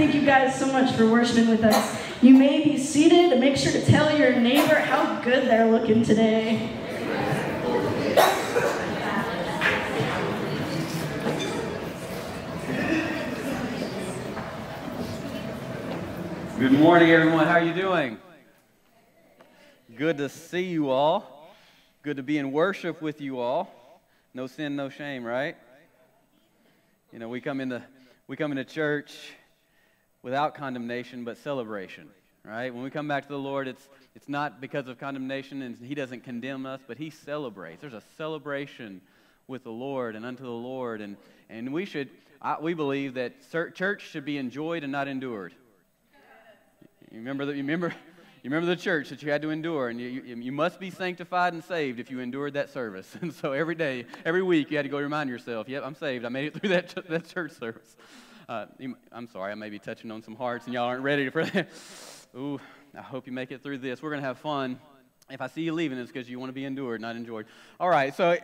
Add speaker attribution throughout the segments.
Speaker 1: Thank you
Speaker 2: guys so much for worshiping with us. You may be seated. Make sure to tell your neighbor how good they're looking today.
Speaker 3: Good morning, everyone. How are you doing? Good to see you all. Good to be in worship with you all. No sin, no shame, right? You know, we come into we come into church without condemnation but celebration, right? When we come back to the Lord, it's it's not because of condemnation and he doesn't condemn us, but he celebrates. There's a celebration with the Lord and unto the Lord and and we should I, we believe that church should be enjoyed and not endured. You remember that? You remember? You remember the church that you had to endure, and you, you, you must be sanctified and saved if you endured that service. And so every day, every week, you had to go remind yourself, "Yep, I'm saved. I made it through that that church service." Uh, I'm sorry, I may be touching on some hearts, and y'all aren't ready for that. Ooh, I hope you make it through this. We're gonna have fun. If I see you leaving, it's because you want to be endured, not enjoyed. All right, so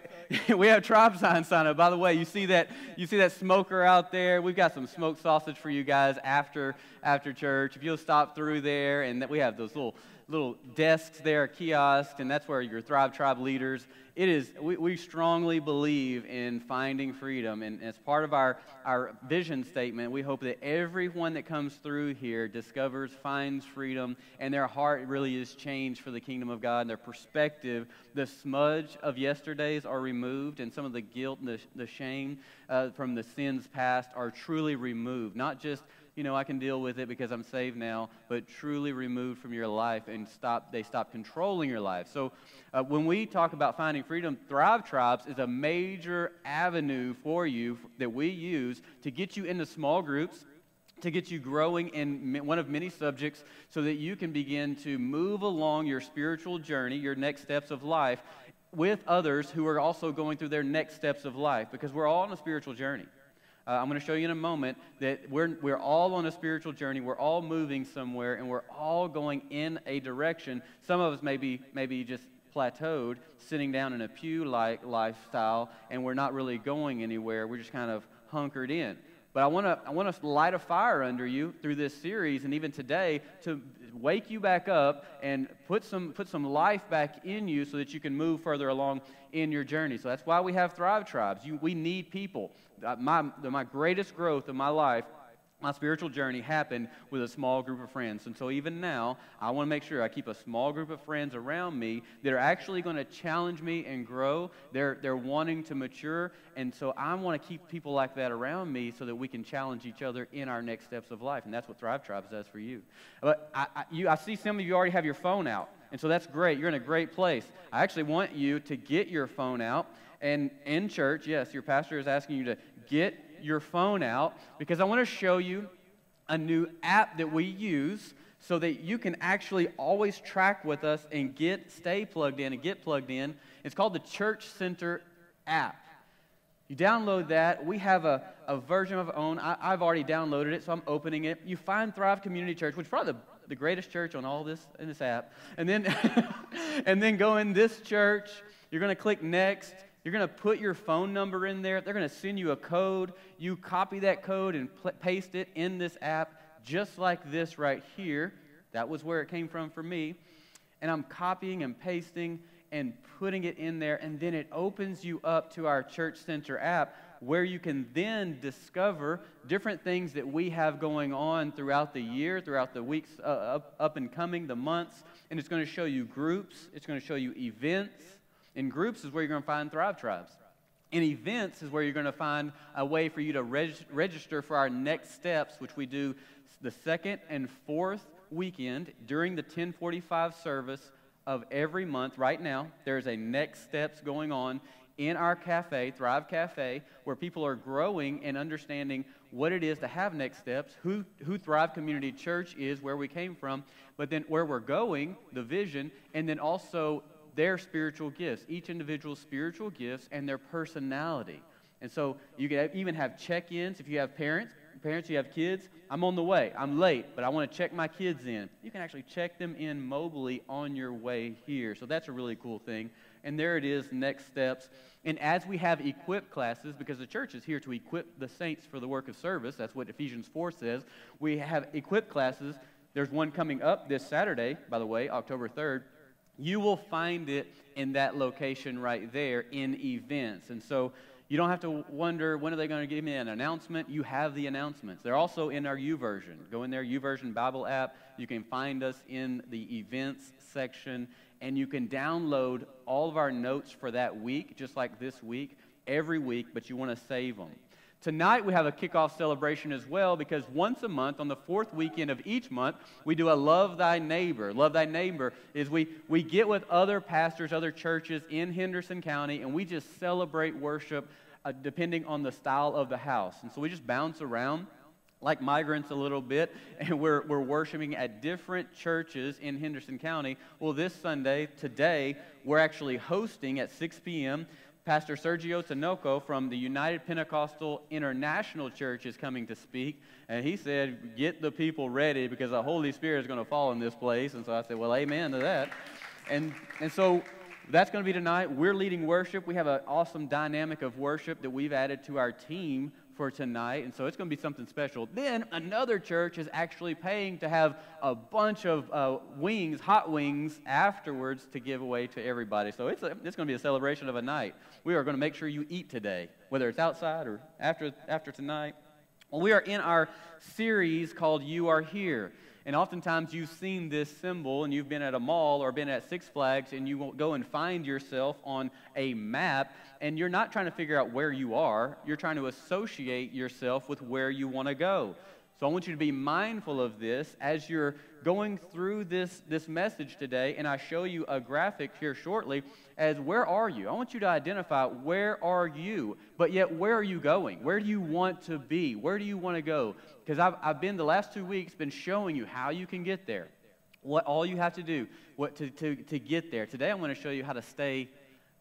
Speaker 3: we have tribe signs sign up. By the way, you see that you see that smoker out there. We've got some smoked sausage for you guys after after church. If you'll stop through there, and that we have those little little desks there, kiosks, and that's where your Thrive Tribe leaders. It is. We, we strongly believe in finding freedom, and as part of our our vision statement, we hope that everyone that comes through here discovers, finds freedom, and their heart really is changed for the kingdom of God. And their perspective, the smudge of yesterdays are removed, and some of the guilt and the, the shame uh, from the sins past are truly removed. Not just you know, I can deal with it because I'm saved now, but truly removed from your life and stop, they stop controlling your life. So uh, when we talk about finding freedom, Thrive Tribes is a major avenue for you that we use to get you into small groups to get you growing in one of many subjects so that you can begin to move along your spiritual journey, your next steps of life, with others who are also going through their next steps of life because we're all on a spiritual journey. Uh, I'm going to show you in a moment that we're, we're all on a spiritual journey. We're all moving somewhere, and we're all going in a direction. Some of us may be maybe, just plateaued, sitting down in a pew like lifestyle, and we're not really going anywhere. We're just kind of hunkered in. But I want to I want to light a fire under you through this series and even today to wake you back up and put some put some life back in you so that you can move further along in your journey. So that's why we have Thrive Tribes. You, we need people. Uh, My my greatest growth in my life my spiritual journey happened with a small group of friends. And so even now, I want to make sure I keep a small group of friends around me that are actually going to challenge me and grow. They're, they're wanting to mature. And so I want to keep people like that around me so that we can challenge each other in our next steps of life. And that's what Thrive Tribes does for you. But I, I, you, I see some of you already have your phone out. And so that's great. You're in a great place. I actually want you to get your phone out. And in church, yes, your pastor is asking you to get your phone out because I want to show you a new app that we use so that you can actually always track with us and get stay plugged in and get plugged in. It's called the Church Center app. You download that. We have a, a version of our own. I, I've already downloaded it, so I'm opening it. You find Thrive Community Church, which is probably the, the greatest church on all this in this app. And then, and then go in this church. You're going to click next. You're going to put your phone number in there. They're going to send you a code. You copy that code and pl- paste it in this app, just like this right here. That was where it came from for me. And I'm copying and pasting and putting it in there, and then it opens you up to our Church Center app where you can then discover different things that we have going on throughout the year, throughout the weeks uh, up, up and coming, the months. And it's going to show you groups, it's going to show you events. In groups is where you're going to find Thrive Tribes. In events is where you're going to find a way for you to reg- register for our next steps, which we do the second and fourth weekend during the 1045 service of every month. Right now, there's a next steps going on in our cafe, Thrive Cafe, where people are growing and understanding what it is to have next steps, who, who Thrive Community Church is, where we came from, but then where we're going, the vision, and then also their spiritual gifts, each individual's spiritual gifts and their personality. And so you can even have check ins if you have parents. Parents, you have kids. I'm on the way. I'm late, but I want to check my kids in. You can actually check them in mobily on your way here. So that's a really cool thing. And there it is, next steps. And as we have equip classes, because the church is here to equip the saints for the work of service, that's what Ephesians 4 says, we have equip classes. There's one coming up this Saturday, by the way, October 3rd. You will find it in that location right there in events. And so you don't have to wonder when are they going to give me an announcement. You have the announcements. They're also in our YouVersion. Go in there, YouVersion Bible app. You can find us in the events section, and you can download all of our notes for that week, just like this week, every week. But you want to save them. Tonight we have a kickoff celebration as well because once a month, on the fourth weekend of each month, we do a Love Thy Neighbor. Love Thy Neighbor is we, we get with other pastors, other churches in Henderson County, and we just celebrate worship uh, depending on the style of the house. And so we just bounce around like migrants a little bit, and we're, we're worshiping at different churches in Henderson County. Well, this Sunday, today, we're actually hosting at 6 p.m. Pastor Sergio Tinoco from the United Pentecostal International Church is coming to speak. And he said, Get the people ready because the Holy Spirit is going to fall in this place. And so I said, Well, amen to that. And, and so that's going to be tonight. We're leading worship. We have an awesome dynamic of worship that we've added to our team for tonight, and so it's going to be something special. Then another church is actually paying to have a bunch of uh, wings, hot wings, afterwards to give away to everybody. So it's, a, it's going to be a celebration of a night. We are going to make sure you eat today, whether it's outside or after, after tonight. Well, we are in our series called You Are Here. And oftentimes you've seen this symbol and you've been at a mall or been at Six Flags and you go and find yourself on a map and you're not trying to figure out where you are, you're trying to associate yourself with where you want to go. So I want you to be mindful of this as you're going through this, this message today, and I show you a graphic here shortly as where are you? I want you to identify where are you, but yet where are you going? Where do you want to be? Where do you want to go? Because I've, I've been the last two weeks been showing you how you can get there, what all you have to do what to, to, to get there. Today I'm going to show you how to stay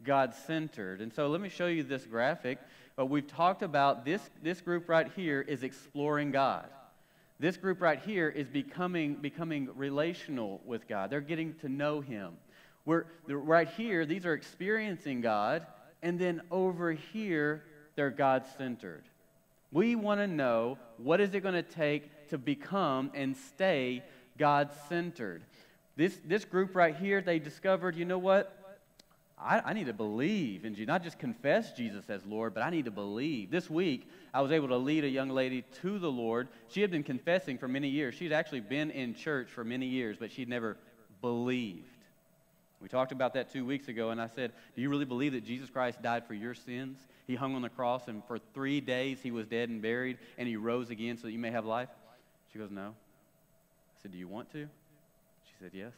Speaker 3: God centered. And so let me show you this graphic. But we've talked about this, this group right here is exploring God. This group right here is becoming, becoming relational with God. They're getting to know Him. We're, right here, these are experiencing God. And then over here, they're God centered. We want to know what is it going to take to become and stay God centered. This, this group right here, they discovered, you know what? I, I, need to believe in Jesus, not just confess Jesus as Lord, but I need to believe. This week, I was able to lead a young lady to the Lord. She had been confessing for many years. She'd actually been in church for many years, but she'd never believed. We talked about that two weeks ago, and I said, Do you really believe that Jesus Christ died for your sins? He hung on the cross, and for three days he was dead and buried, and he rose again so that you may have life? She goes, No. I said, Do you want to? She said, Yes.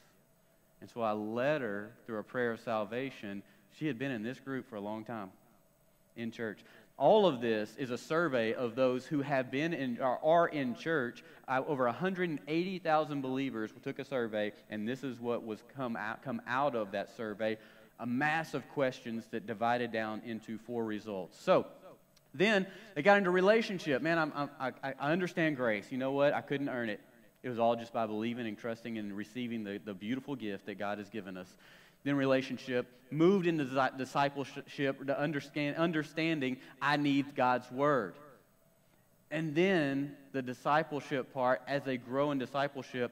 Speaker 3: And so I led her through a prayer of salvation. She had been in this group for a long time in church. All of this is a survey of those who have been in or are in church. Uh, over 180,000 believers took a survey, and this is what was come out, come out of that survey a mass of questions that divided down into four results. So, then they got into relationship. Man, I'm, I'm, I, I understand grace. You know what? I couldn't earn it. It was all just by believing and trusting and receiving the, the beautiful gift that God has given us. Then relationship, moved into discipleship, to understand, understanding I need God's word. And then the discipleship part, as they grow in discipleship,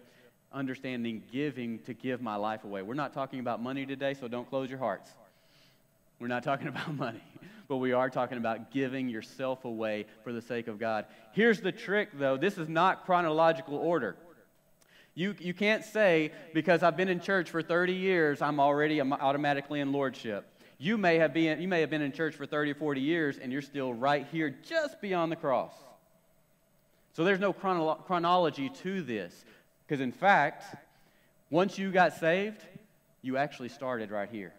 Speaker 3: understanding giving to give my life away. We're not talking about money today, so don't close your hearts. We're not talking about money, but we are talking about giving yourself away for the sake of God. Here's the trick, though this is not chronological order. You, you can't say, because I've been in church for 30 years, I'm already automatically in lordship. You may, have been, you may have been in church for 30 or 40 years, and you're still right here just beyond the cross. So there's no chronolo- chronology to this. Because in fact, once you got saved, you actually started right here.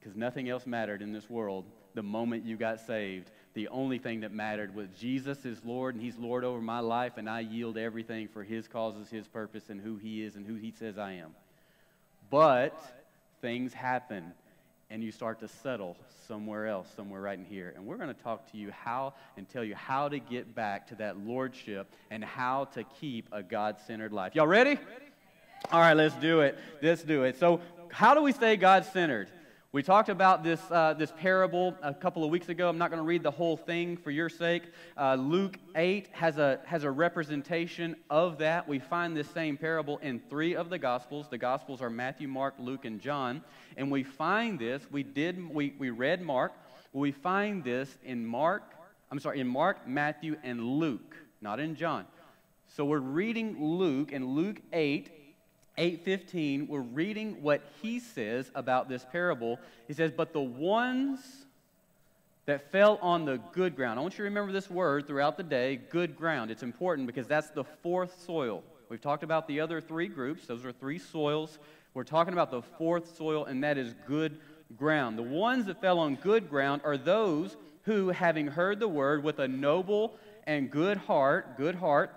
Speaker 3: Because nothing else mattered in this world the moment you got saved. The only thing that mattered was Jesus is Lord and He's Lord over my life, and I yield everything for His causes, His purpose, and who He is and who He says I am. But things happen, and you start to settle somewhere else, somewhere right in here. And we're going to talk to you how and tell you how to get back to that lordship and how to keep a God centered life. Y'all ready? All right, let's do it. Let's do it. So, how do we stay God centered? We talked about this, uh, this parable a couple of weeks ago. I'm not going to read the whole thing for your sake. Uh, Luke 8 has a, has a representation of that. We find this same parable in three of the Gospels. The Gospels are Matthew, Mark, Luke, and John. And we find this, we, did, we, we read Mark. We find this in Mark, I'm sorry, in Mark, Matthew, and Luke, not in John. So we're reading Luke, and Luke 8 8:15 we're reading what he says about this parable. He says, "But the ones that fell on the good ground." I want you to remember this word throughout the day, good ground. It's important because that's the fourth soil. We've talked about the other three groups. Those are three soils. We're talking about the fourth soil and that is good ground. The ones that fell on good ground are those who having heard the word with a noble and good heart, good heart,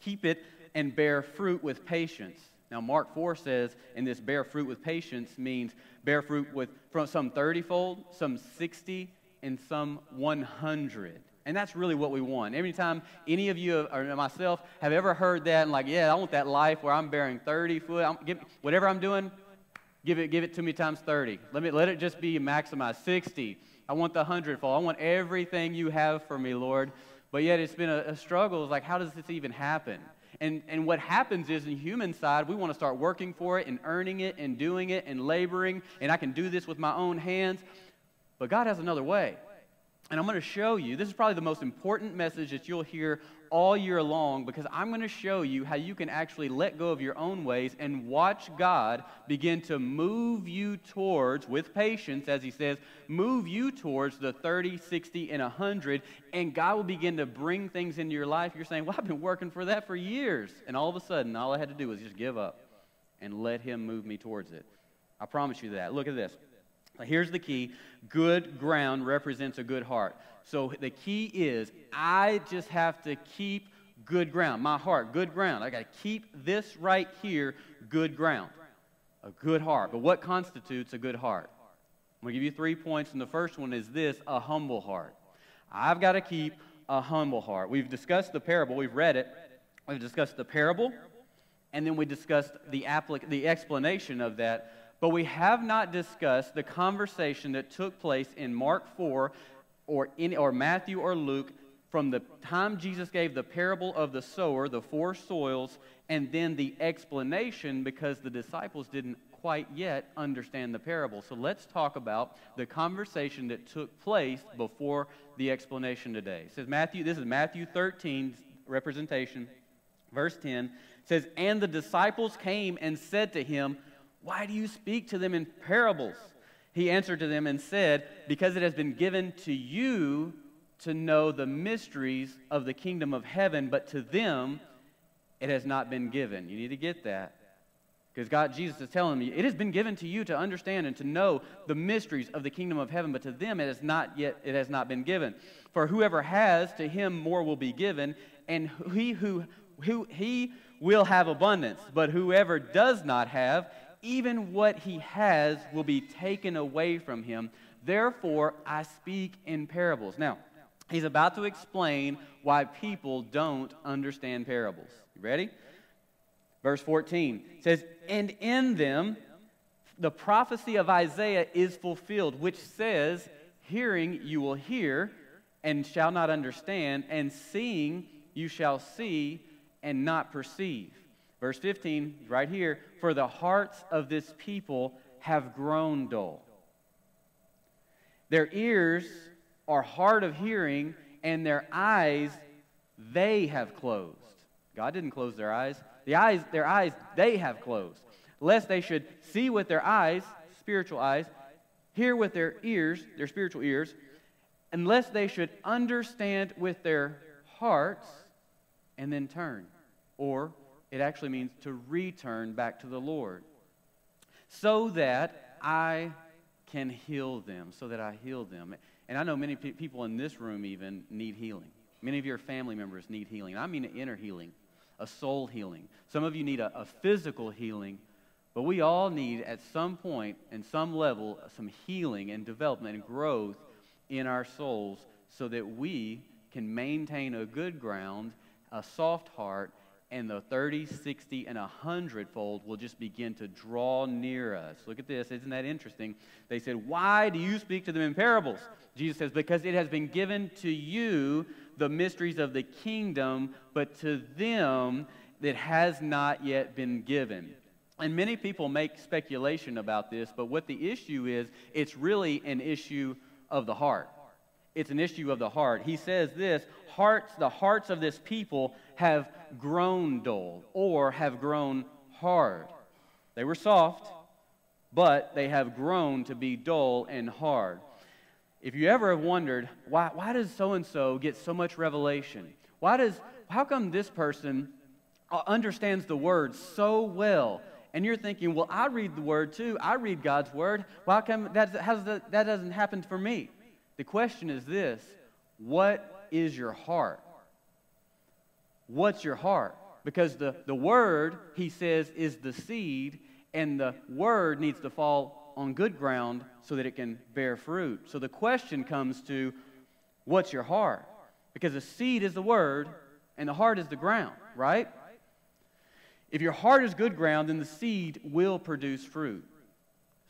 Speaker 3: keep it and bear fruit with patience. Now, Mark 4 says, and this bear fruit with patience means bear fruit with from some 30 fold, some 60, and some 100. And that's really what we want. Every time any of you or myself have ever heard that and like, yeah, I want that life where I'm bearing 30 foot, I'm, give, whatever I'm doing, give it, give it to me times 30. Let, me, let it just be maximized. 60. I want the 100 fold. I want everything you have for me, Lord. But yet it's been a, a struggle. It's like, how does this even happen? And, and what happens is, in human side, we want to start working for it and earning it and doing it and laboring, and I can do this with my own hands. But God has another way. And I'm going to show you, this is probably the most important message that you'll hear all year long because I'm going to show you how you can actually let go of your own ways and watch God begin to move you towards, with patience, as He says, move you towards the 30, 60, and 100. And God will begin to bring things into your life. You're saying, Well, I've been working for that for years. And all of a sudden, all I had to do was just give up and let Him move me towards it. I promise you that. Look at this. Here's the key good ground represents a good heart. So the key is I just have to keep good ground. My heart, good ground. I got to keep this right here good ground. A good heart. But what constitutes a good heart? I'm going to give you three points, and the first one is this a humble heart. I've got to keep a humble heart. We've discussed the parable, we've read it. We've discussed the parable, and then we discussed the, applic- the explanation of that. But we have not discussed the conversation that took place in Mark 4 or, in, or Matthew or Luke from the time Jesus gave the parable of the sower, the four soils, and then the explanation because the disciples didn't quite yet understand the parable. So let's talk about the conversation that took place before the explanation today. It says Matthew, this is Matthew 13 representation, verse 10 says, And the disciples came and said to him, Why do you speak to them in parables? He answered to them and said, Because it has been given to you to know the mysteries of the kingdom of heaven, but to them it has not been given. You need to get that. Because God, Jesus is telling me, it has been given to you to understand and to know the mysteries of the kingdom of heaven, but to them it has not yet, it has not been given. For whoever has, to him more will be given, and he who, who he will have abundance. But whoever does not have, even what he has will be taken away from him. Therefore, I speak in parables. Now, he's about to explain why people don't understand parables. You ready? Verse 14 says, And in them the prophecy of Isaiah is fulfilled, which says, Hearing you will hear and shall not understand, and seeing you shall see and not perceive. Verse 15, right here, for the hearts of this people have grown dull. Their ears are hard of hearing, and their eyes they have closed. God didn't close their eyes. The eyes, their eyes, they have closed, lest they should see with their eyes, spiritual eyes, hear with their ears, their spiritual ears, unless they should understand with their hearts and then turn. Or it actually means to return back to the Lord. So that I can heal them, so that I heal them. And I know many pe- people in this room even need healing. Many of your family members need healing. I mean, inner healing, a soul healing. Some of you need a, a physical healing, but we all need, at some point and some level, some healing and development and growth in our souls so that we can maintain a good ground, a soft heart, and the 30, 60, and 100 fold will just begin to draw near us. Look at this. Isn't that interesting? They said, Why do you speak to them in parables? Jesus says, Because it has been given to you the mysteries of the kingdom, but to them it has not yet been given. And many people make speculation about this, but what the issue is, it's really an issue of the heart. It's an issue of the heart. He says this hearts, the hearts of this people have grown dull or have grown hard. They were soft, but they have grown to be dull and hard. If you ever have wondered, why, why does so and so get so much revelation? Why does, how come this person uh, understands the word so well? And you're thinking, well, I read the word too. I read God's word. Why come that, does that doesn't happen for me? The question is this what is your heart? What's your heart? Because the, the word, he says, is the seed, and the word needs to fall on good ground so that it can bear fruit. So the question comes to what's your heart? Because the seed is the word, and the heart is the ground, right? If your heart is good ground, then the seed will produce fruit.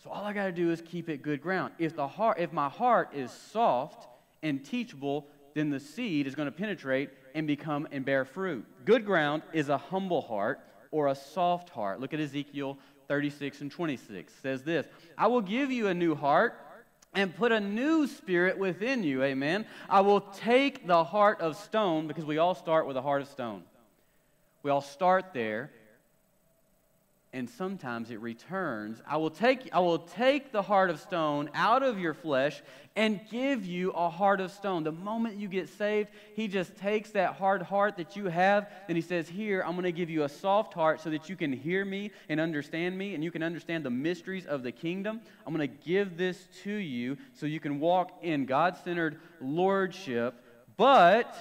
Speaker 3: So all I got to do is keep it good ground. If the heart, if my heart is soft and teachable, then the seed is going to penetrate and become and bear fruit. Good ground is a humble heart or a soft heart. Look at Ezekiel 36 and 26. It says this, I will give you a new heart and put a new spirit within you. Amen. I will take the heart of stone because we all start with a heart of stone. We all start there and sometimes it returns. I will take I will take the heart of stone out of your flesh and give you a heart of stone. The moment you get saved, he just takes that hard heart that you have, and he says, "Here, I'm going to give you a soft heart so that you can hear me and understand me and you can understand the mysteries of the kingdom. I'm going to give this to you so you can walk in God-centered lordship." But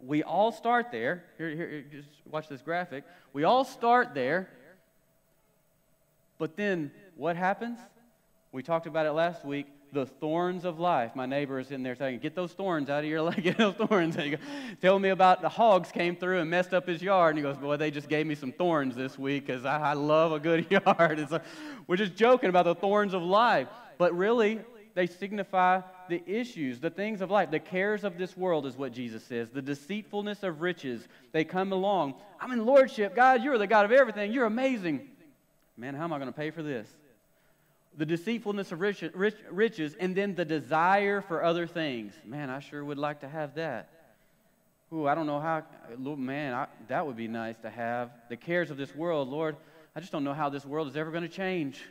Speaker 3: we all start there. Here, here, here, just watch this graphic. We all start there but then what happens? We talked about it last week. The thorns of life. My neighbor is in there saying, Get those thorns out of your leg. Get those thorns. Goes, Tell me about the hogs came through and messed up his yard. And he goes, Boy, they just gave me some thorns this week because I, I, love a good yard. Like, we're just joking about the thorns of life. But really, they signify the issues, the things of life. The cares of this world is what Jesus says. The deceitfulness of riches. They come along. I'm in lordship. God, you're the God of everything. You're amazing. Man, how am I going to pay for this? The deceitfulness of rich, rich, riches, and then the desire for other things. Man, I sure would like to have that. Ooh, I don't know how, man, I, that would be nice to have. The cares of this world, Lord, I just don't know how this world is ever going to change.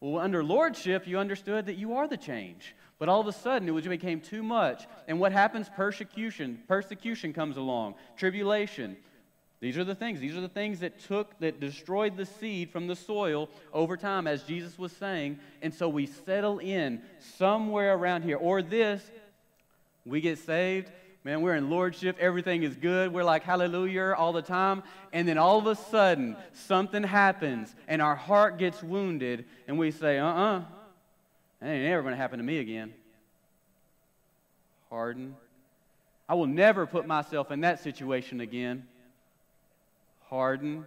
Speaker 3: Well, under lordship, you understood that you are the change. But all of a sudden, it became too much. And what happens? Persecution. Persecution comes along, tribulation. These are the things. These are the things that took, that destroyed the seed from the soil over time, as Jesus was saying. And so we settle in somewhere around here. Or this, we get saved. Man, we're in lordship. Everything is good. We're like hallelujah all the time. And then all of a sudden, something happens and our heart gets wounded. And we say, uh uh-uh, uh, that ain't ever going to happen to me again. Harden. I will never put myself in that situation again harden.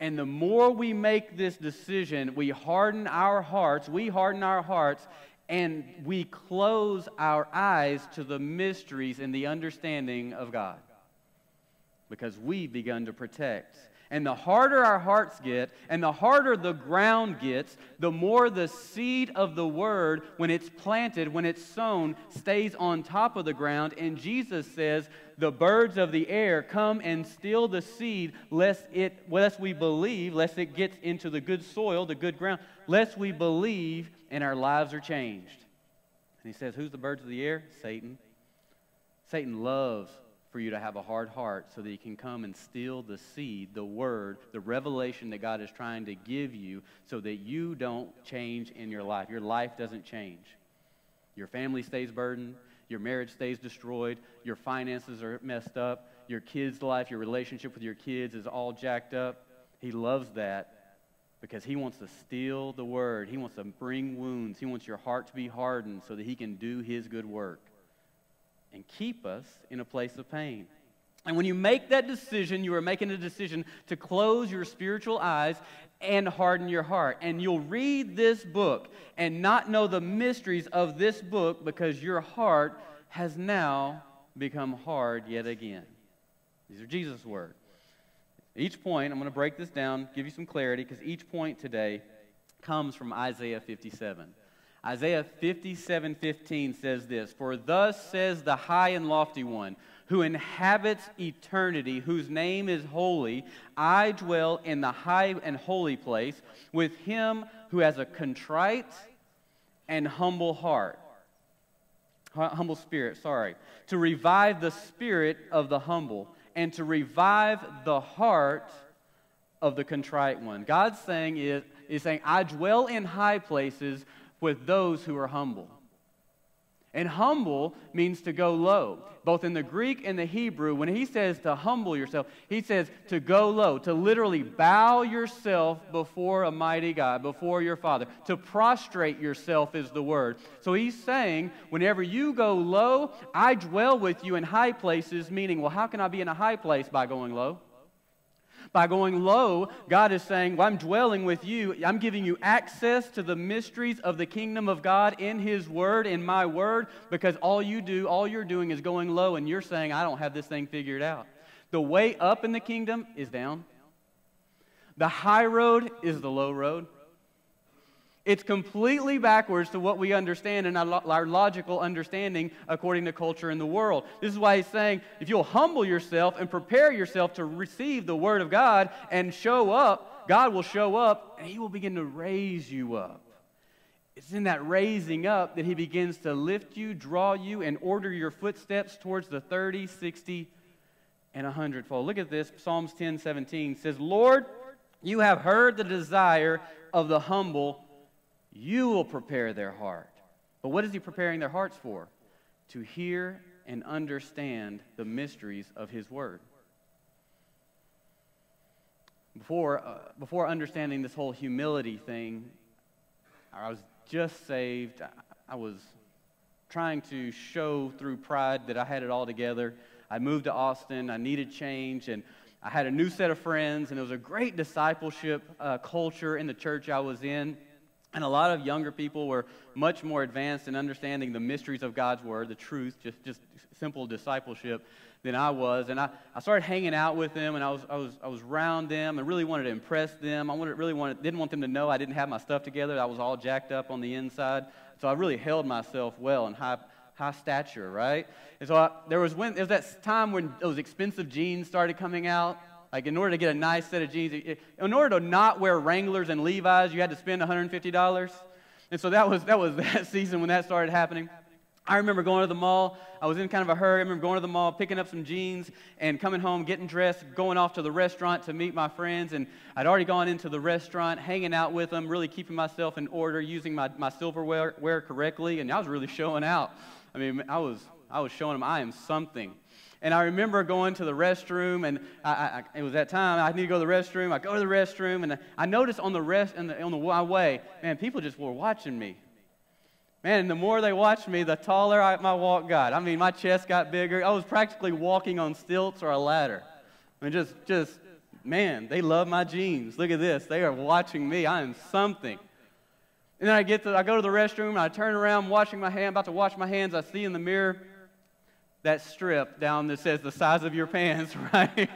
Speaker 3: And the more we make this decision, we harden our hearts, we harden our hearts, and we close our eyes to the mysteries and the understanding of God. Because we've begun to protect and the harder our hearts get, and the harder the ground gets, the more the seed of the word, when it's planted, when it's sown, stays on top of the ground. And Jesus says, The birds of the air come and steal the seed, lest, it, lest we believe, lest it gets into the good soil, the good ground, lest we believe, and our lives are changed. And he says, Who's the birds of the air? Satan. Satan loves for you to have a hard heart so that you can come and steal the seed, the word, the revelation that God is trying to give you so that you don't change in your life. Your life doesn't change. Your family stays burdened, your marriage stays destroyed, your finances are messed up, your kids' life, your relationship with your kids is all jacked up. He loves that because he wants to steal the word. He wants to bring wounds. He wants your heart to be hardened so that he can do his good work and keep us in a place of pain. And when you make that decision, you are making a decision to close your spiritual eyes and harden your heart. And you'll read this book and not know the mysteries of this book because your heart has now become hard yet again. These are Jesus' words. Each point, I'm going to break this down, give you some clarity, because each point today comes from Isaiah 57. Isaiah 57 15 says this For thus says the high and lofty one, who inhabits eternity, whose name is holy, I dwell in the high and holy place with him who has a contrite and humble heart. Humble spirit, sorry. To revive the spirit of the humble and to revive the heart of the contrite one. God's saying is, is saying, I dwell in high places with those who are humble. And humble means to go low. Both in the Greek and the Hebrew, when he says to humble yourself, he says to go low, to literally bow yourself before a mighty God, before your Father. To prostrate yourself is the word. So he's saying, whenever you go low, I dwell with you in high places, meaning, well, how can I be in a high place by going low? By going low, God is saying, well, I'm dwelling with you. I'm giving you access to the mysteries of the kingdom of God in His Word, in my Word, because all you do, all you're doing is going low, and you're saying, I don't have this thing figured out. The way up in the kingdom is down, the high road is the low road. It's completely backwards to what we understand in our, logical understanding according to culture in the world. This is why he's saying if you'll humble yourself and prepare yourself to receive the Word of God and show up, God will show up and He will begin to raise you up. It's in that raising up that He begins to lift you, draw you, and order your footsteps towards the 30, 60, and a hundredfold. Look at this. Psalms 10 17 says, Lord, you have heard the desire of the humble you will prepare their heart. But what is he preparing their hearts for? To hear and understand the mysteries of his word. Before, uh, before understanding this whole humility thing, I was just saved. I, was trying to show through pride that I had it all together. I moved to Austin. I needed change, and I had a new set of friends, and it was a great discipleship uh, culture in the church I was in. And a lot of younger people were much more advanced in understanding the mysteries of God's Word, the truth, just, just simple discipleship than I was. And I, I started hanging out with them, and I was, I, was, I was around them and really wanted to impress them. I wanted, really wanted, didn't want them to know I didn't have my stuff together. I was all jacked up on the inside. So I really held myself well in high, high stature, right? And so I, there, was when, there was that time when those expensive jeans started coming out. Like, in order to get a nice set of jeans, in order to not wear Wranglers and Levi's, you had to spend $150. And so that was, that was that season when that started happening. I remember going to the mall. I was in kind of a hurry. I remember going to the mall, picking up some jeans, and coming home, getting dressed, going off to the restaurant to meet my friends. And I'd already gone into the restaurant, hanging out with them, really keeping myself in order, using my, my silverware correctly. And I was really showing out. I mean, I was, I was showing them I am something. And I remember going to the restroom, and I, I, it was that time I need to go to the restroom. I go to the restroom, and I noticed on the rest on the, the way, man, people just were watching me. Man, and the more they watched me, the taller I, my walk got. I mean, my chest got bigger. I was practically walking on stilts or a ladder. I mean, just, just, man, they love my jeans. Look at this. They are watching me. I am something. And then I get to, I go to the restroom, and I turn around, washing my hand, about to wash my hands. I see in the mirror that strip down that says the size of your pants, right?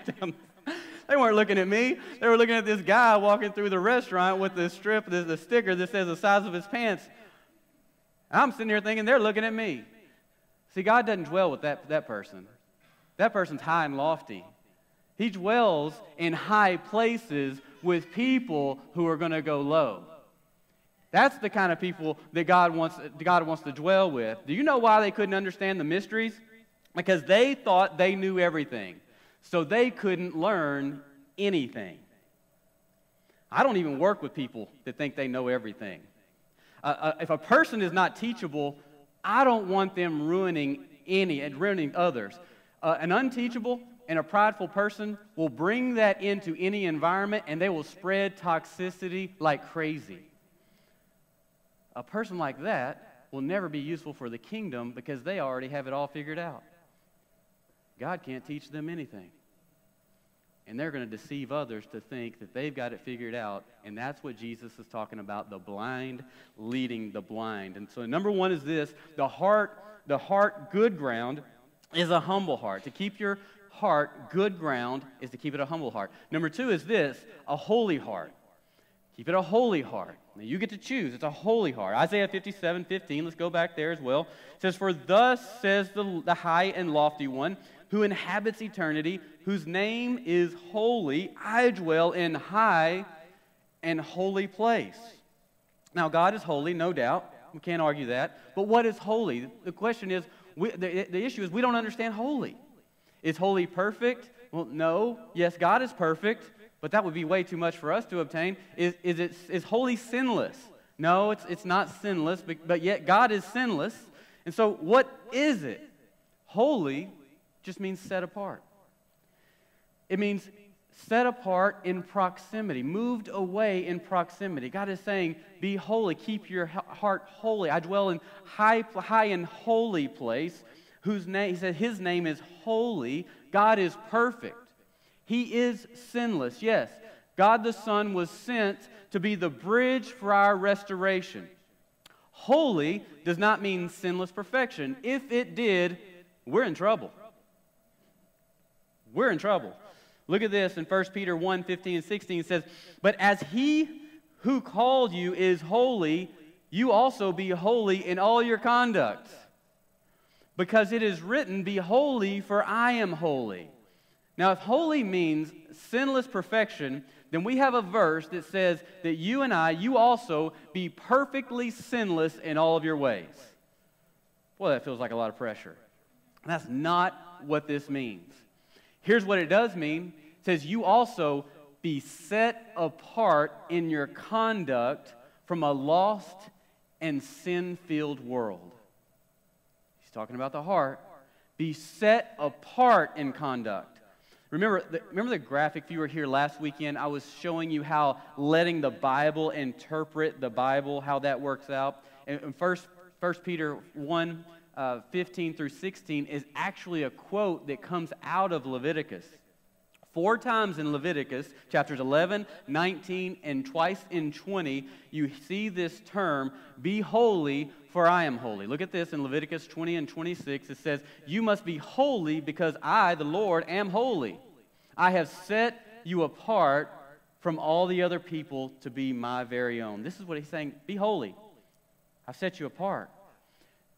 Speaker 3: they weren't looking at me. They were looking at this guy walking through the restaurant with the strip, the, the sticker that says the size of his pants. I'm sitting here thinking they're looking at me. See, God doesn't dwell with that, that person. That person's high and lofty. He dwells in high places with people who are going to go low. That's the kind of people that God wants, God wants to dwell with. Do you know why they couldn't understand the mysteries? Because they thought they knew everything. So they couldn't learn anything. I don't even work with people that think they know everything. Uh, uh, if a person is not teachable, I don't want them ruining any and ruining others. Uh, an unteachable and a prideful person will bring that into any environment and they will spread toxicity like crazy. A person like that will never be useful for the kingdom because they already have it all figured out. God can't teach them anything. And they're going to deceive others to think that they've got it figured out. And that's what Jesus is talking about the blind leading the blind. And so, number one is this the heart, the heart, good ground, is a humble heart. To keep your heart good ground is to keep it a humble heart. Number two is this a holy heart. Keep it a holy heart. Now you get to choose. It's a holy heart. Isaiah 57 15, let's go back there as well. It says, For thus says the, the high and lofty one, who inhabits eternity, whose name is holy. I dwell in high and holy place. Now, God is holy, no doubt. We can't argue that. But what is holy? The question is we, the, the issue is we don't understand holy. Is holy perfect? Well, no. Yes, God is perfect, but that would be way too much for us to obtain. Is, is, it, is holy sinless? No, it's, it's not sinless, but, but yet God is sinless. And so, what is it? Holy just means set apart. It means set apart in proximity, moved away in proximity. God is saying, Be holy, keep your heart holy. I dwell in high, high and holy place, whose name, He said, His name is holy. God is perfect. He is sinless. Yes, God the Son was sent to be the bridge for our restoration. Holy does not mean sinless perfection. If it did, we're in trouble we're in trouble. Look at this in 1 Peter 1 15 and 16. It says, But as he who called you is holy, you also be holy in all your conduct. Because it is written, Be holy, for I am holy. Now, if holy means sinless perfection, then we have a verse that says that you and I, you also be perfectly sinless in all of your ways. Boy, that feels like a lot of pressure. That's not what this means. Here's what it does mean it says, You also be set apart in your conduct from a lost and sin filled world. He's talking about the heart. Be set apart in conduct. Remember the, remember the graphic, if you were here last weekend, I was showing you how letting the Bible interpret the Bible, how that works out. And first, first Peter 1 uh, 15 through 16 is actually a quote that comes out of Leviticus. Four times in Leviticus, chapters 11, 19, and twice in 20, you see this term, be holy, for I am holy. Look at this in Leviticus 20 and 26. It says, You must be holy because I, the Lord, am holy. I have set you apart from all the other people to be my very own. This is what he's saying be holy. I've set you apart.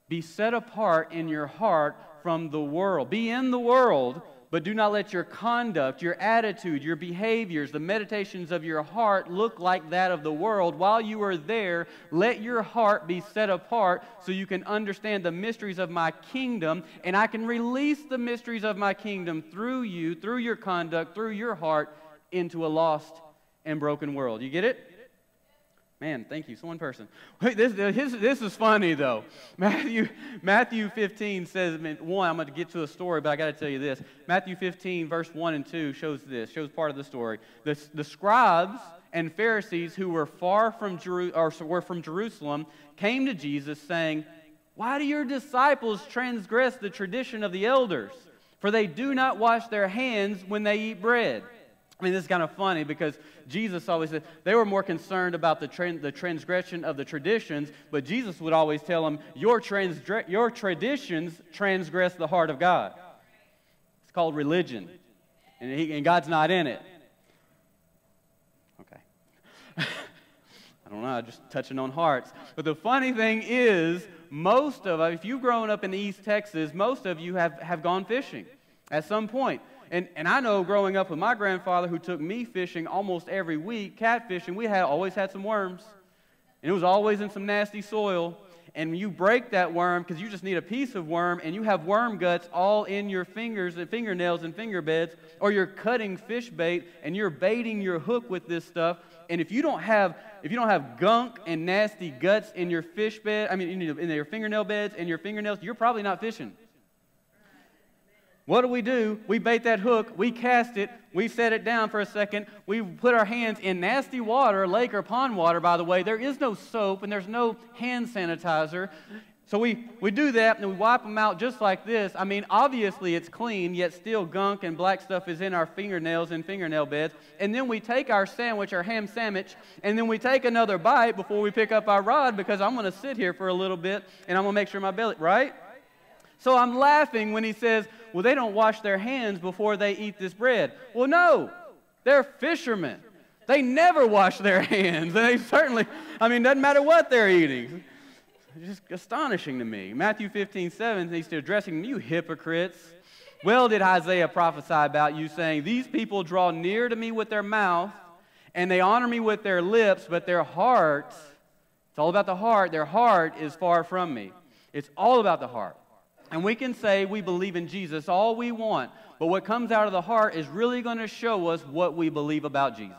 Speaker 3: Be set apart in your heart from the world. Be in the world, but do not let your conduct, your attitude, your behaviors, the meditations of your heart look like that of the world. While you are there, let your heart be set apart so you can understand the mysteries of my kingdom, and I can release the mysteries of my kingdom through you, through your conduct, through your heart, into a lost and broken world. You get it? Man, thank you. So one person. Wait, this, this, this is funny though. Matthew, Matthew 15 says, one, I'm going to get to a story, but I got to tell you this. Matthew 15, verse 1 and 2 shows this, shows part of the story. The, the scribes and Pharisees who were far from Jeru- or were from Jerusalem came to Jesus saying, Why do your disciples transgress the tradition of the elders? For they do not wash their hands when they eat bread. I mean, this is kind of funny because Jesus always said they were more concerned about the, the transgression of the traditions, but Jesus would always tell them, your, transgre- your traditions transgress the heart of God. It's called religion, and, he, and God's not in it. Okay. I don't know, just touching on hearts. But the funny thing is, most of if you've grown up in East Texas, most of you have, have gone fishing at some point. And, and I know growing up with my grandfather who took me fishing almost every week, catfishing, we had always had some worms. And it was always in some nasty soil. And you break that worm because you just need a piece of worm and you have worm guts all in your fingers and fingernails and finger beds, or you're cutting fish bait and you're baiting your hook with this stuff. And if you don't have if you don't have gunk and nasty guts in your fish bed, I mean in your fingernail beds and your fingernails, you're probably not fishing. What do we do? We bait that hook, we cast it, we set it down for a second, we put our hands in nasty water, lake or pond water, by the way. There is no soap and there's no hand sanitizer. So we, we do that and we wipe them out just like this. I mean, obviously it's clean, yet still gunk and black stuff is in our fingernails and fingernail beds. And then we take our sandwich, our ham sandwich, and then we take another bite before we pick up our rod because I'm going to sit here for a little bit and I'm going to make sure my belly, right? So I'm laughing when he says, Well, they don't wash their hands before they eat this bread. Well, no, they're fishermen. They never wash their hands. And they certainly, I mean, doesn't matter what they're eating. It's just astonishing to me. Matthew 15, 7, he's addressing them, you hypocrites. Well, did Isaiah prophesy about you, saying, These people draw near to me with their mouth, and they honor me with their lips, but their hearts, it's all about the heart, their heart is far from me. It's all about the heart. And we can say we believe in Jesus all we want, but what comes out of the heart is really going to show us what we believe about Jesus.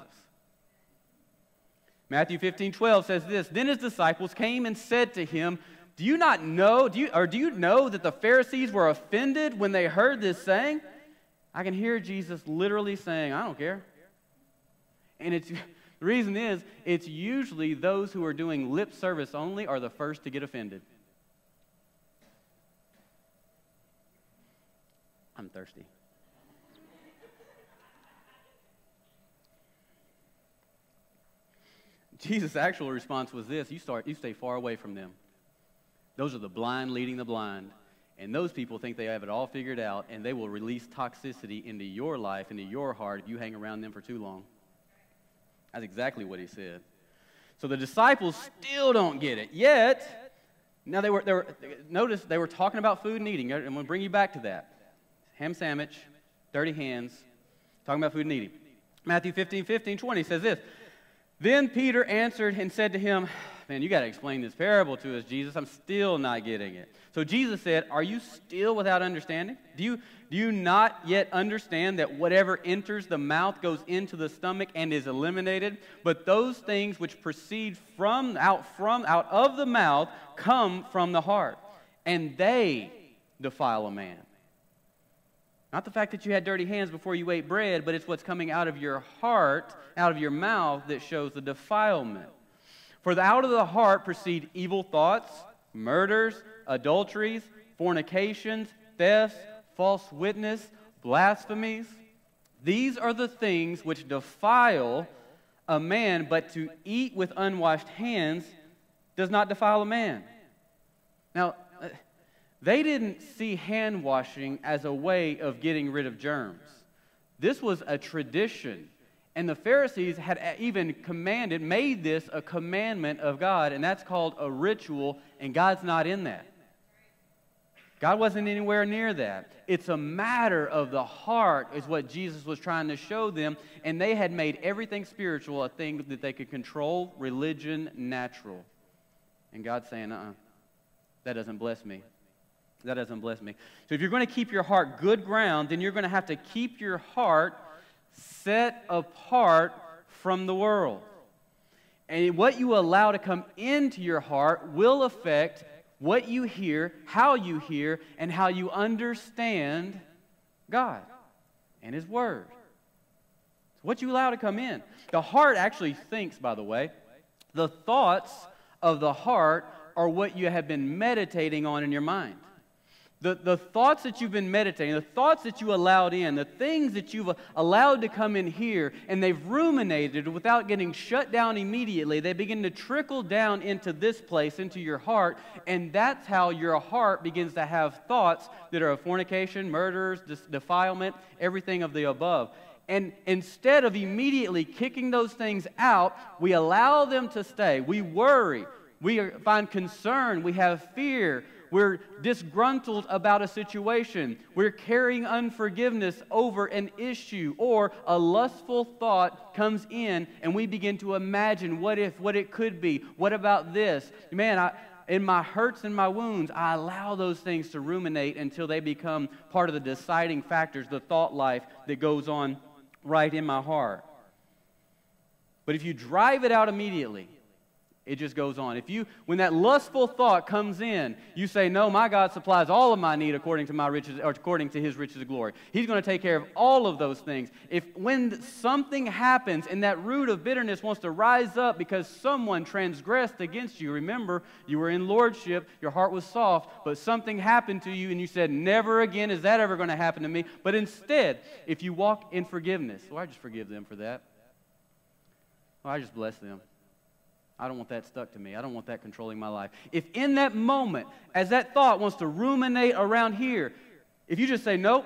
Speaker 3: Matthew 15, 12 says this Then his disciples came and said to him, Do you not know, do you, or do you know that the Pharisees were offended when they heard this saying? I can hear Jesus literally saying, I don't care. And it's, the reason is, it's usually those who are doing lip service only are the first to get offended. I'm thirsty. Jesus' actual response was this you, start, you stay far away from them. Those are the blind leading the blind. And those people think they have it all figured out, and they will release toxicity into your life, into your heart, if you hang around them for too long. That's exactly what he said. So the disciples still don't get it. Yet, now they were, they were notice they were talking about food and eating. I'm going to bring you back to that. Ham sandwich, dirty hands, talking about food and eating. Matthew 15, 15, 20 says this. Then Peter answered and said to him, Man, you got to explain this parable to us, Jesus. I'm still not getting it. So Jesus said, Are you still without understanding? Do you, do you not yet understand that whatever enters the mouth goes into the stomach and is eliminated? But those things which proceed from out from out of the mouth come from the heart, and they defile a man. Not the fact that you had dirty hands before you ate bread, but it's what's coming out of your heart, out of your mouth, that shows the defilement. For out of the heart proceed evil thoughts, murders, adulteries, fornications, thefts, false witness, blasphemies. These are the things which defile a man, but to eat with unwashed hands does not defile a man. Now, they didn't see hand washing as a way of getting rid of germs. This was a tradition. And the Pharisees had even commanded, made this a commandment of God, and that's called a ritual, and God's not in that. God wasn't anywhere near that. It's a matter of the heart, is what Jesus was trying to show them, and they had made everything spiritual a thing that they could control, religion, natural. And God's saying, uh uh that doesn't bless me. That doesn't bless me. So if you're going to keep your heart good ground, then you're going to have to keep your heart set apart from the world. And what you allow to come into your heart will affect what you hear, how you hear, and how you understand God and His Word. It's what you allow to come in. The heart actually thinks, by the way. The thoughts of the heart are what you have been meditating on in your mind. The, the thoughts that you've been meditating, the thoughts that you allowed in, the things that you've allowed to come in here, and they've ruminated without getting shut down immediately, they begin to trickle down into this place, into your heart, and that's how your heart begins to have thoughts that are of fornication, murders, defilement, everything of the above. And instead of immediately kicking those things out, we allow them to stay. We worry. We find concern. We have fear. We're disgruntled about a situation. We're carrying unforgiveness over an issue. Or a lustful thought comes in and we begin to imagine what if, what it could be. What about this? Man, I, in my hurts and my wounds, I allow those things to ruminate until they become part of the deciding factors, the thought life that goes on right in my heart. But if you drive it out immediately, it just goes on. If you, when that lustful thought comes in, you say, "No, my God supplies all of my need according to my riches, or according to His riches of glory. He's going to take care of all of those things." If when something happens and that root of bitterness wants to rise up because someone transgressed against you, remember you were in lordship, your heart was soft, but something happened to you, and you said, "Never again is that ever going to happen to me." But instead, if you walk in forgiveness, well, I just forgive them for that. Well, I just bless them. I don't want that stuck to me. I don't want that controlling my life. If in that moment, as that thought wants to ruminate around here, if you just say, nope,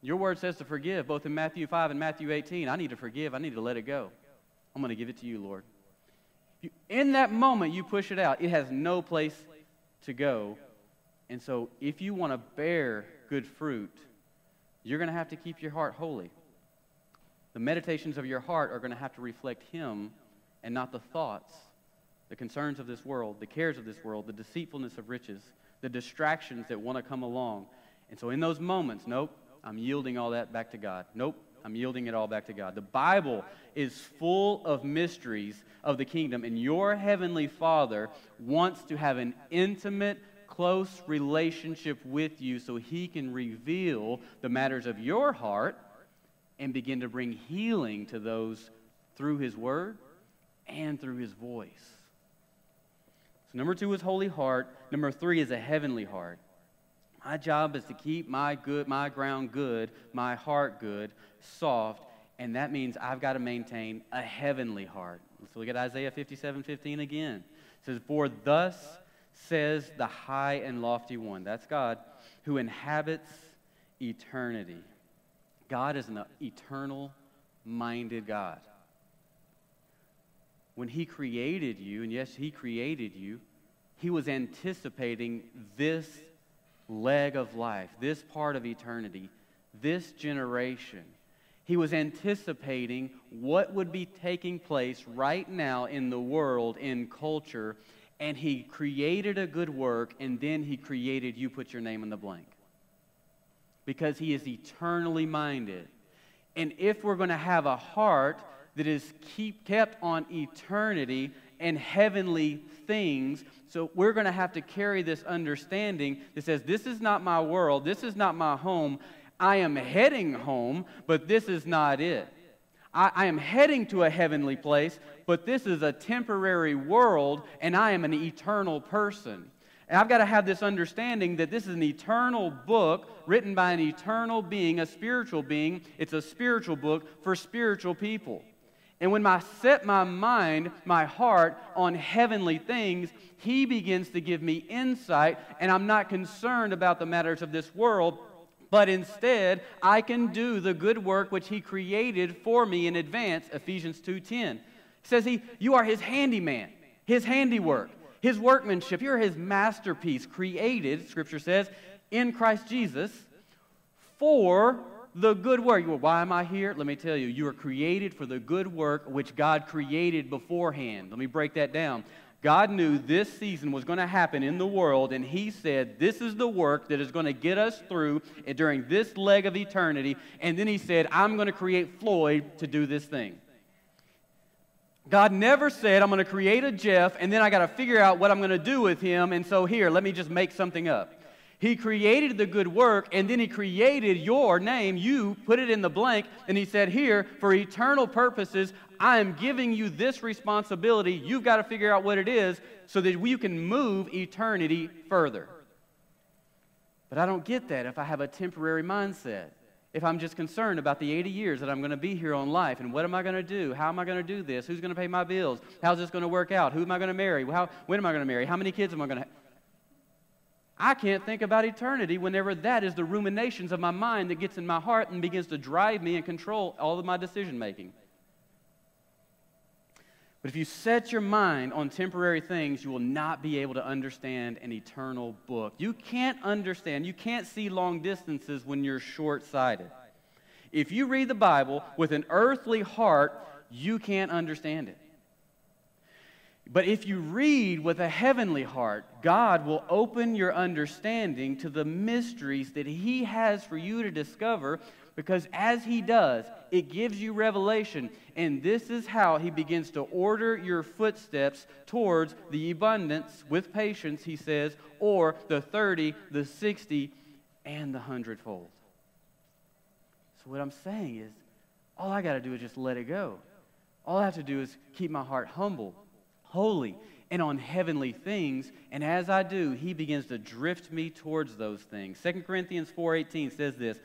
Speaker 3: your word says to forgive, both in Matthew 5 and Matthew 18, I need to forgive. I need to let it go. I'm going to give it to you, Lord. You, in that moment, you push it out. It has no place to go. And so, if you want to bear good fruit, you're going to have to keep your heart holy. The meditations of your heart are going to have to reflect Him and not the thoughts, the concerns of this world, the cares of this world, the deceitfulness of riches, the distractions that want to come along. And so, in those moments, nope, I'm yielding all that back to God. Nope, I'm yielding it all back to God. The Bible is full of mysteries of the kingdom, and your heavenly Father wants to have an intimate, close relationship with you so he can reveal the matters of your heart and begin to bring healing to those through his word and through his voice. So, number two is holy heart. Number three is a heavenly heart. My job is to keep my good, my ground good, my heart good, soft, and that means I've got to maintain a heavenly heart. Let's look at Isaiah 57 15 again. It says, For thus says the high and lofty one, that's God, who inhabits eternity. God is an eternal minded God. When He created you, and yes, He created you, He was anticipating this leg of life, this part of eternity, this generation. He was anticipating what would be taking place right now in the world, in culture, and He created a good work, and then He created you, put your name in the blank. Because He is eternally minded. And if we're going to have a heart that is keep, kept on eternity and heavenly things, so we're going to have to carry this understanding that says, This is not my world, this is not my home. I am heading home, but this is not it. I, I am heading to a heavenly place, but this is a temporary world, and I am an eternal person. And I've got to have this understanding that this is an eternal book written by an eternal being, a spiritual being. It's a spiritual book for spiritual people. And when I set my mind, my heart on heavenly things, He begins to give me insight, and I'm not concerned about the matters of this world, but instead I can do the good work which He created for me in advance. Ephesians 2:10 says He, you are His handyman, His handiwork, His workmanship. You're His masterpiece, created. Scripture says in Christ Jesus for the good work. Well, why am I here? Let me tell you, you are created for the good work which God created beforehand. Let me break that down. God knew this season was going to happen in the world, and He said, This is the work that is going to get us through during this leg of eternity. And then He said, I'm going to create Floyd to do this thing. God never said, I'm going to create a Jeff, and then I got to figure out what I'm going to do with him, and so here, let me just make something up. He created the good work, and then He created your name. You put it in the blank, and He said, Here, for eternal purposes, I am giving you this responsibility. You've got to figure out what it is so that you can move eternity further. But I don't get that if I have a temporary mindset. If I'm just concerned about the 80 years that I'm going to be here on life and what am I going to do? How am I going to do this? Who's going to pay my bills? How's this going to work out? Who am I going to marry? How, when am I going to marry? How many kids am I going to have? I can't think about eternity whenever that is the ruminations of my mind that gets in my heart and begins to drive me and control all of my decision making. But if you set your mind on temporary things, you will not be able to understand an eternal book. You can't understand, you can't see long distances when you're short sighted. If you read the Bible with an earthly heart, you can't understand it. But if you read with a heavenly heart, God will open your understanding to the mysteries that He has for you to discover because as He does, it gives you revelation. And this is how He begins to order your footsteps towards the abundance with patience, He says, or the 30, the 60, and the hundredfold. So, what I'm saying is, all I got to do is just let it go. All I have to do is keep my heart humble holy and on heavenly things and as i do he begins to drift me towards those things. 2 corinthians 4.18 says this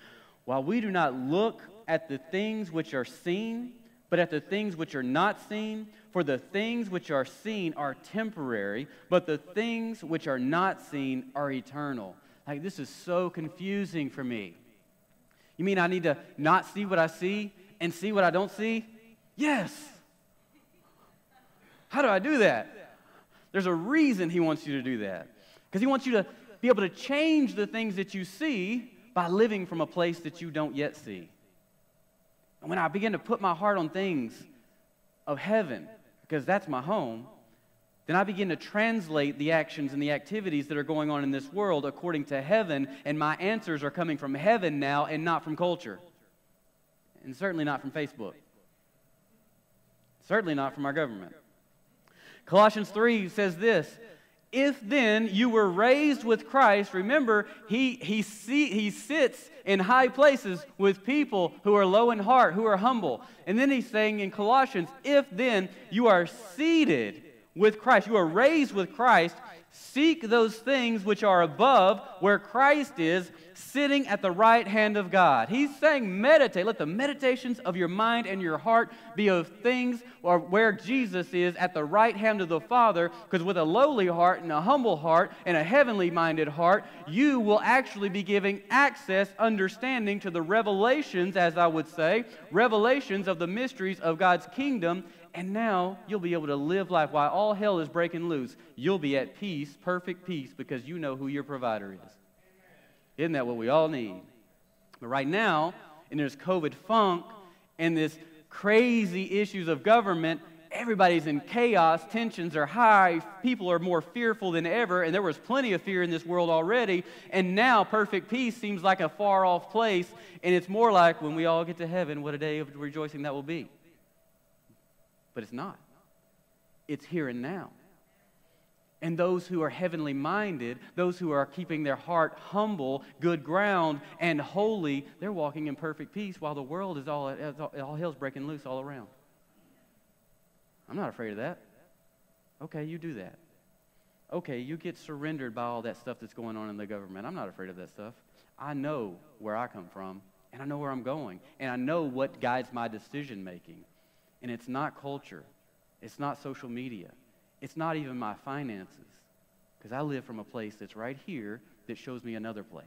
Speaker 3: while we do not look at the things which are seen but at the things which are not seen for the things which are seen are temporary but the things which are not seen are eternal. Like this is so confusing for me. You mean i need to not see what i see and see what i don't see? Yes how do I do that? There's a reason he wants you to do that. Because he wants you to be able to change the things that you see by living from a place that you don't yet see. And when I begin to put my heart on things of heaven, because that's my home, then I begin to translate the actions and the activities that are going on in this world according to heaven, and my answers are coming from heaven now and not from culture. And certainly not from Facebook. Certainly not from our government. Colossians 3 says this If then you were raised with Christ, remember, he, he, see, he sits in high places with people who are low in heart, who are humble. And then he's saying in Colossians, If then you are seated with Christ, you are raised with Christ, seek those things which are above where Christ is sitting at the right hand of God. He's saying, meditate. Let the meditations of your mind and your heart be of things or where Jesus is at the right hand of the Father, because with a lowly heart and a humble heart and a heavenly minded heart, you will actually be giving access, understanding to the revelations, as I would say, revelations of the mysteries of God's kingdom and now you'll be able to live life while all hell is breaking loose. You'll be at peace, perfect peace, because you know who your provider is. Isn't that what we all need? But right now, and there's COVID funk and this crazy issues of government, everybody's in chaos, tensions are high, people are more fearful than ever, and there was plenty of fear in this world already, and now perfect peace seems like a far off place, and it's more like when we all get to heaven, what a day of rejoicing that will be. But it's not. It's here and now. And those who are heavenly minded, those who are keeping their heart humble, good ground, and holy, they're walking in perfect peace while the world is all, all hell's breaking loose all around. I'm not afraid of that. Okay, you do that. Okay, you get surrendered by all that stuff that's going on in the government. I'm not afraid of that stuff. I know where I come from, and I know where I'm going, and I know what guides my decision making. And it's not culture, it's not social media, it's not even my finances, because I live from a place that's right here that shows me another place.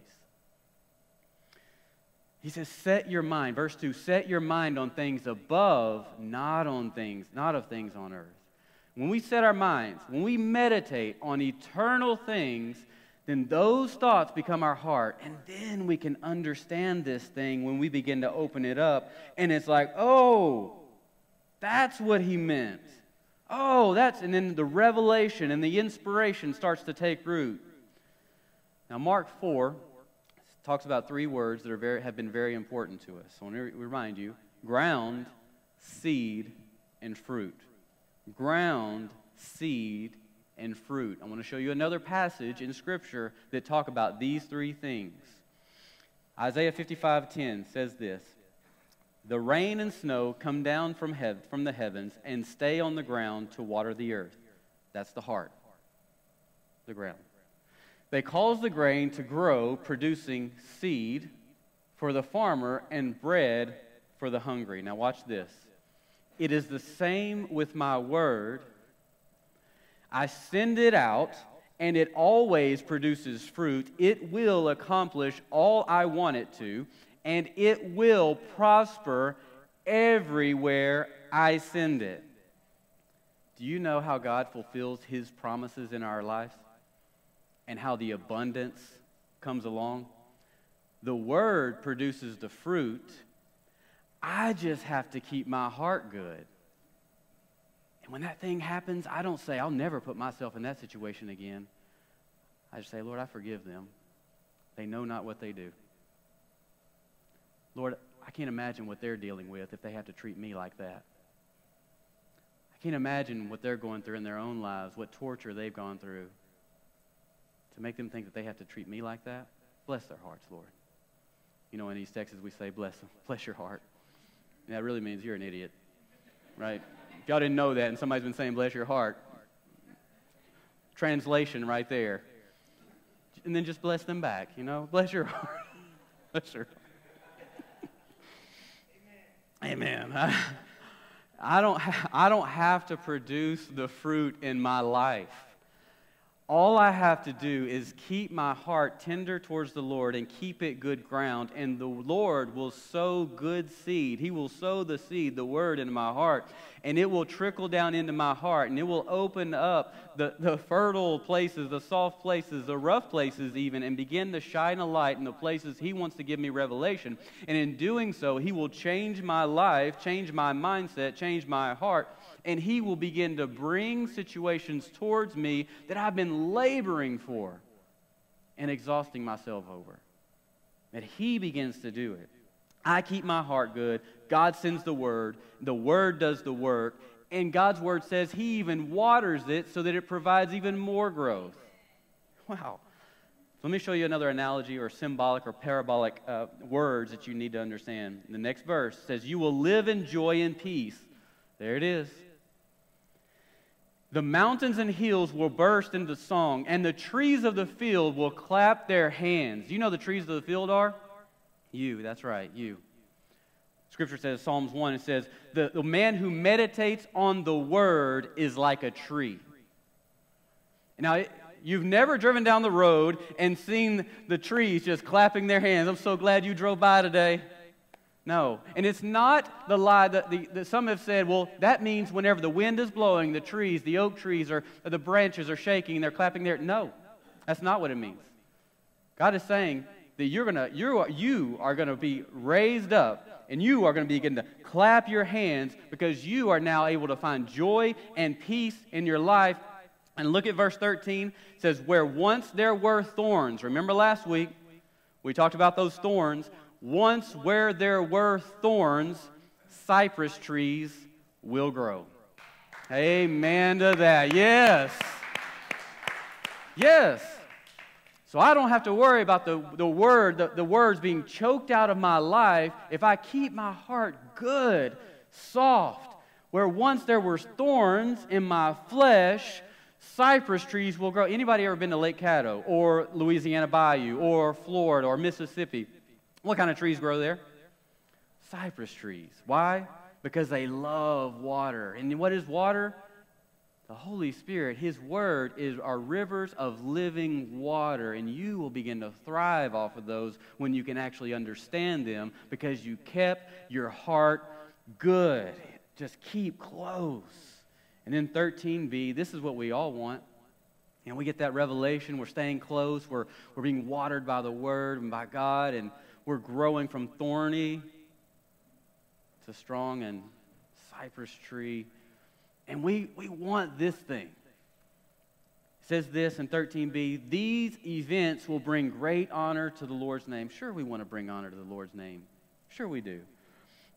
Speaker 3: He says, set your mind, verse 2, set your mind on things above, not on things, not of things on earth. When we set our minds, when we meditate on eternal things, then those thoughts become our heart. And then we can understand this thing when we begin to open it up. And it's like, oh, that's what he meant. Oh, that's, and then the revelation and the inspiration starts to take root. Now, Mark 4 talks about three words that are very, have been very important to us. So I want to remind you ground, seed, and fruit. Ground, seed, and fruit. I want to show you another passage in Scripture that talk about these three things. Isaiah 55:10 says this: "The rain and snow come down from, from the heavens and stay on the ground to water the earth." That's the heart, the ground. They cause the grain to grow, producing seed for the farmer and bread for the hungry. Now, watch this. It is the same with my word. I send it out, and it always produces fruit. It will accomplish all I want it to, and it will prosper everywhere I send it. Do you know how God fulfills his promises in our lives? and how the abundance comes along. The word produces the fruit. I just have to keep my heart good. And when that thing happens, I don't say, I'll never put myself in that situation again. I just say, Lord, I forgive them. They know not what they do. Lord, I can't imagine what they're dealing with if they have to treat me like that. I can't imagine what they're going through in their own lives, what torture they've gone through to make them think that they have to treat me like that, bless their hearts, Lord. You know, in East Texas, we say, bless them, bless your heart. And that really means you're an idiot, right? If y'all didn't know that and somebody's been saying, bless your heart, translation right there. And then just bless them back, you know? Bless your heart. bless your heart. Amen. I, I, don't ha- I don't have to produce the fruit in my life. All I have to do is keep my heart tender towards the Lord and keep it good ground, and the Lord will sow good seed. He will sow the seed, the word, into my heart, and it will trickle down into my heart, and it will open up the, the fertile places, the soft places, the rough places, even, and begin to shine a light in the places He wants to give me revelation. And in doing so, He will change my life, change my mindset, change my heart and He will begin to bring situations towards me that I've been laboring for and exhausting myself over. That He begins to do it. I keep my heart good. God sends the Word. The Word does the work. And God's Word says He even waters it so that it provides even more growth. Wow. Let me show you another analogy or symbolic or parabolic uh, words that you need to understand. The next verse says, You will live in joy and peace. There it is. The mountains and hills will burst into song, and the trees of the field will clap their hands. You know the trees of the field are? You, that's right, you. Scripture says, Psalms 1, it says, the, the man who meditates on the word is like a tree. Now, you've never driven down the road and seen the trees just clapping their hands. I'm so glad you drove by today. No. And it's not the lie that, the, that some have said, well, that means whenever the wind is blowing, the trees, the oak trees, or, the branches are shaking and they're clapping there. No, that's not what it means. God is saying that you're gonna, you are, you are going to be raised up and you are going to begin to clap your hands because you are now able to find joy and peace in your life. And look at verse 13. It says, Where once there were thorns, remember last week we talked about those thorns. Once where there were thorns, cypress trees will grow. Amen to that. Yes. Yes. So I don't have to worry about the, the word, the, the words being choked out of my life if I keep my heart good, soft. Where once there were thorns in my flesh, cypress trees will grow. Anybody ever been to Lake Caddo or Louisiana Bayou or Florida or Mississippi? What kind of trees grow there? Cypress trees. Why? Because they love water. And what is water? The Holy Spirit, His Word, is our rivers of living water, and you will begin to thrive off of those when you can actually understand them because you kept your heart good. Just keep close. And then 13b, this is what we all want. And we get that revelation. We're staying close. We're, we're being watered by the Word and by God, and we're growing from thorny to strong and cypress tree. And we, we want this thing. It says this in 13b these events will bring great honor to the Lord's name. Sure, we want to bring honor to the Lord's name. Sure, we do.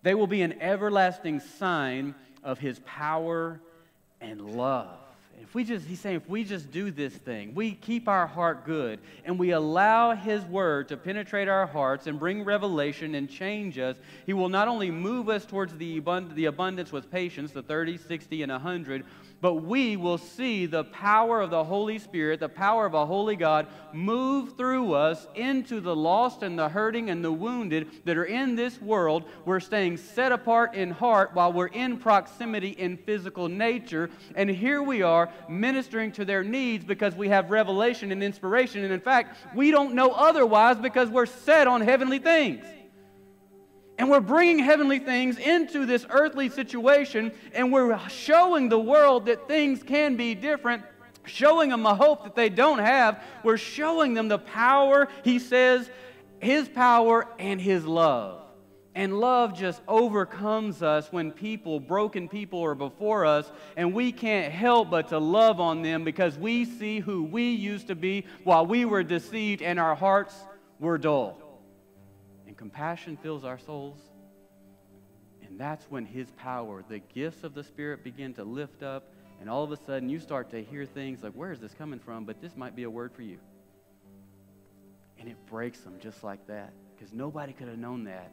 Speaker 3: They will be an everlasting sign of his power and love. If we just, he's saying, if we just do this thing, we keep our heart good and we allow his word to penetrate our hearts and bring revelation and change us, he will not only move us towards the, abund- the abundance with patience, the 30, 60, and 100, but we will see the power of the Holy Spirit, the power of a holy God, move through us into the lost and the hurting and the wounded that are in this world. We're staying set apart in heart while we're in proximity in physical nature. And here we are ministering to their needs because we have revelation and inspiration. And in fact, we don't know otherwise because we're set on heavenly things. And we're bringing heavenly things into this earthly situation, and we're showing the world that things can be different, showing them a hope that they don't have. We're showing them the power, he says, his power and his love. And love just overcomes us when people, broken people, are before us, and we can't help but to love on them because we see who we used to be while we were deceived and our hearts were dull compassion fills our souls. And that's when His power, the gifts of the Spirit begin to lift up, and all of a sudden you start to hear things like, Where is this coming from? But this might be a word for you. And it breaks them just like that, because nobody could have known that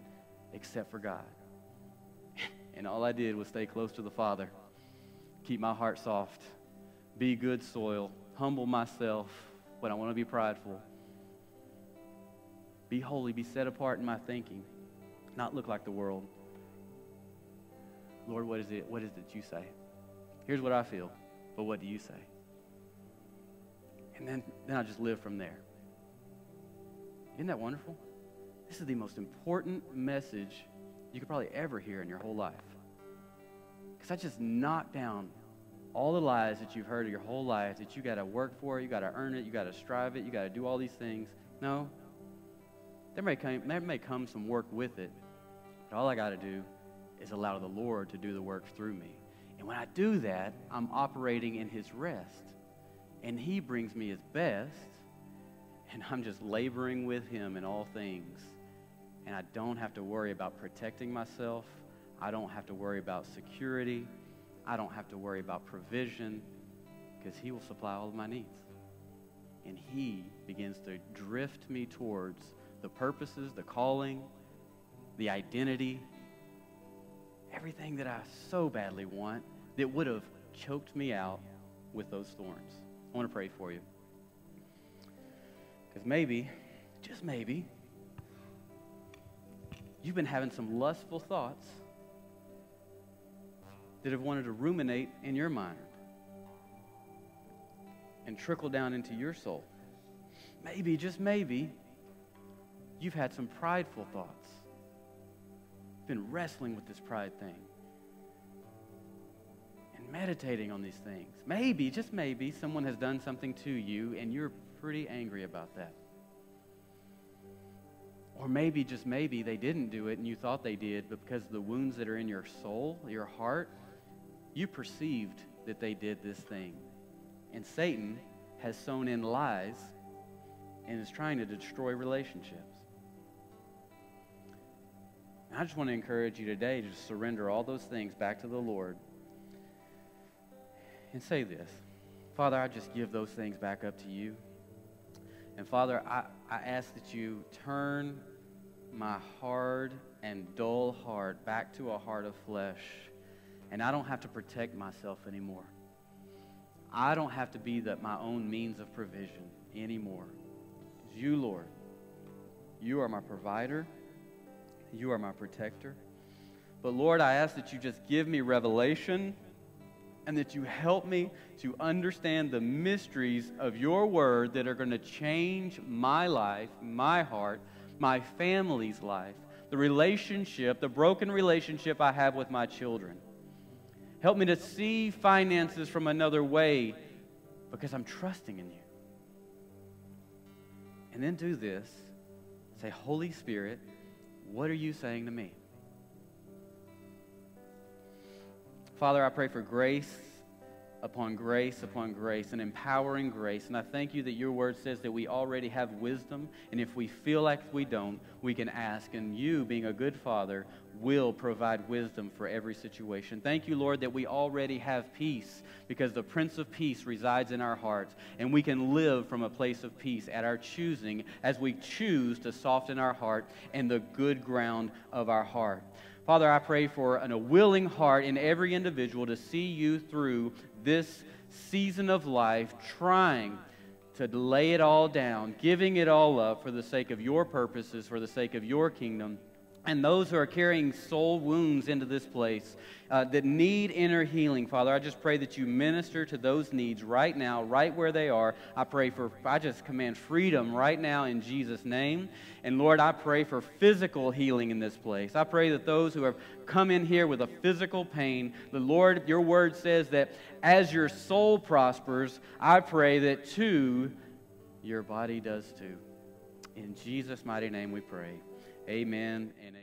Speaker 3: except for God. and all I did was stay close to the Father, keep my heart soft, be good soil, humble myself when I want to be prideful be holy, be set apart in my thinking, not look like the world. Lord, what is it? What is it you say? Here's what I feel, but what do you say? And then, then I just live from there. Isn't that wonderful? This is the most important message you could probably ever hear in your whole life. Because I just knocked down all the lies that you've heard your whole life that you got to work for, you got to earn it, you got to strive it, you got to do all these things. No, there may, come, there may come some work with it, but all I got to do is allow the Lord to do the work through me. And when I do that, I'm operating in His rest. And He brings me His best, and I'm just laboring with Him in all things. And I don't have to worry about protecting myself. I don't have to worry about security. I don't have to worry about provision because He will supply all of my needs. And He begins to drift me towards the purposes, the calling, the identity, everything that I so badly want that would have choked me out with those thorns. I want to pray for you. Because maybe, just maybe, you've been having some lustful thoughts that have wanted to ruminate in your mind and trickle down into your soul. Maybe, just maybe, you've had some prideful thoughts been wrestling with this pride thing and meditating on these things. Maybe, just maybe, someone has done something to you and you're pretty angry about that. Or maybe, just maybe, they didn't do it and you thought they did, but because of the wounds that are in your soul, your heart, you perceived that they did this thing. And Satan has sown in lies and is trying to destroy relationships. I just want to encourage you today to surrender all those things back to the Lord and say this Father, I just give those things back up to you. And Father, I, I ask that you turn my hard and dull heart back to a heart of flesh. And I don't have to protect myself anymore. I don't have to be the, my own means of provision anymore. It's you, Lord. You are my provider. You are my protector. But Lord, I ask that you just give me revelation and that you help me to understand the mysteries of your word that are going to change my life, my heart, my family's life, the relationship, the broken relationship I have with my children. Help me to see finances from another way because I'm trusting in you. And then do this say, Holy Spirit, what are you saying to me? Father, I pray for grace upon grace upon grace, an empowering grace. And I thank you that your word says that we already have wisdom. And if we feel like we don't, we can ask. And you, being a good father, will provide wisdom for every situation. Thank you, Lord, that we already have peace because the Prince of Peace resides in our hearts. And we can live from a place of peace at our choosing as we choose to soften our heart and the good ground of our heart. Father, I pray for an, a willing heart in every individual to see you through this season of life, trying to lay it all down, giving it all up for the sake of your purposes, for the sake of your kingdom. And those who are carrying soul wounds into this place uh, that need inner healing, Father, I just pray that you minister to those needs right now, right where they are. I pray for, I just command freedom right now in Jesus' name. And Lord, I pray for physical healing in this place. I pray that those who have come in here with a physical pain, the Lord, your word says that as your soul prospers, I pray that too, your body does too. In Jesus' mighty name we pray. Amen and amen.